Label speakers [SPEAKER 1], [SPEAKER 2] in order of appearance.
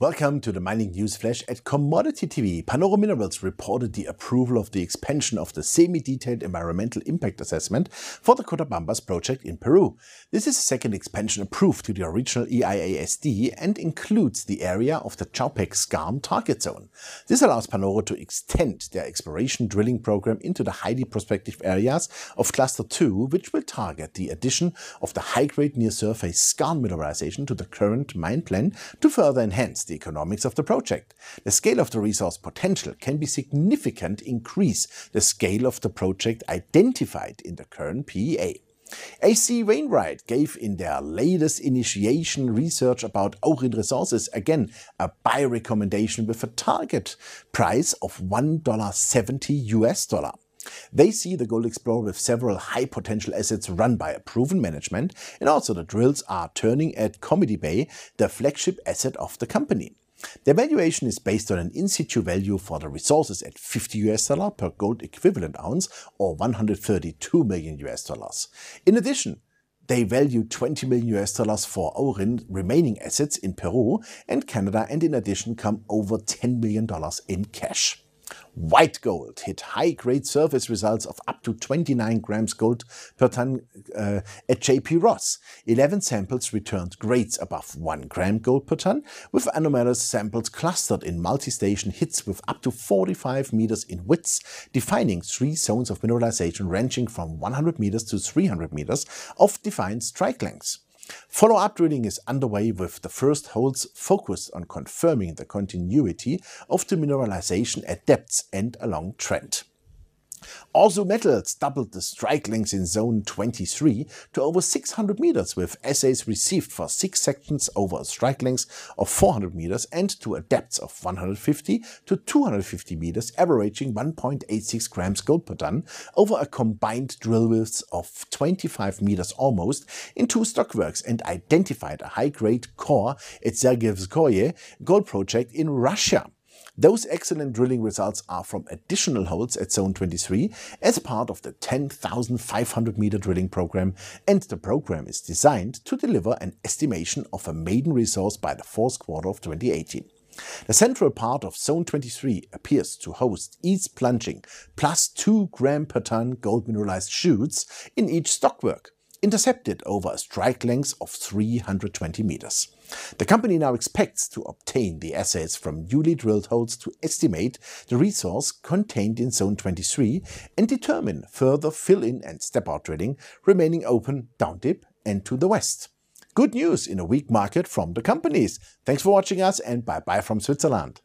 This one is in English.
[SPEAKER 1] Welcome to the Mining News Flash at Commodity TV. Panoro Minerals reported the approval of the expansion of the semi-detailed environmental impact assessment for the Cotabambas project in Peru. This is the second expansion approved to the original EIASD and includes the area of the Chaupec Skarn target zone. This allows Panoro to extend their exploration drilling program into the highly prospective areas of Cluster 2, which will target the addition of the high-grade near-surface skarn mineralization to the current mine plan to further enhance the economics of the project. The scale of the resource potential can be significant increase the scale of the project identified in the current PEA. H.C. Wainwright gave in their latest initiation research about Auryn resources again a buy recommendation with a target price of $1.70 US dollar. They see the Gold Explorer with several high potential assets run by a proven management, and also the drills are turning at Committee Bay, the flagship asset of the company. The valuation is based on an in situ value for the resources at 50 US dollar per gold equivalent ounce or 132 million US dollars. In addition, they value 20 million US dollars for Auryn remaining assets in Peru and Canada and in addition come over 10 million dollars in cash. White gold hit high-grade surface results of up to 29 grams gold per ton uh, at JP Ross. 11 samples returned grades above 1 gram gold per ton, with anomalous samples clustered in multi-station hits with up to 45 meters in width, defining three zones of mineralization ranging from 100 meters to 300 meters of defined strike lengths. Follow-up drilling is underway with the first holes focused on confirming the continuity of the mineralization at depths and along trend. Orsu Metals doubled the strike length in Zone 23 to over 600 meters with assays received for six sections over a strike length of 400 meters and to a depth of 150 to 250 meters averaging 1.86 grams gold per ton over a combined drill width of 25 meters almost in two stockworks and identified a high-grade core at Sergeyevskoye gold project in Russia. Those excellent drilling results are from additional holes at Zone 23 as part of the 10,500 meter drilling program and the program is designed to deliver an estimation of a maiden resource by the fourth quarter of 2018. The central part of Zone 23 appears to host east plunging plus 2 gram per ton gold mineralized shoots in each stockwork intercepted over a strike length of 320 meters. The company now expects to obtain the assays from newly drilled holes to estimate the resource contained in Zone 23 and determine further fill-in and step-out drilling remaining open down dip and to the west. Good news in a weak market from the companies. Thanks for watching us and bye-bye from Switzerland.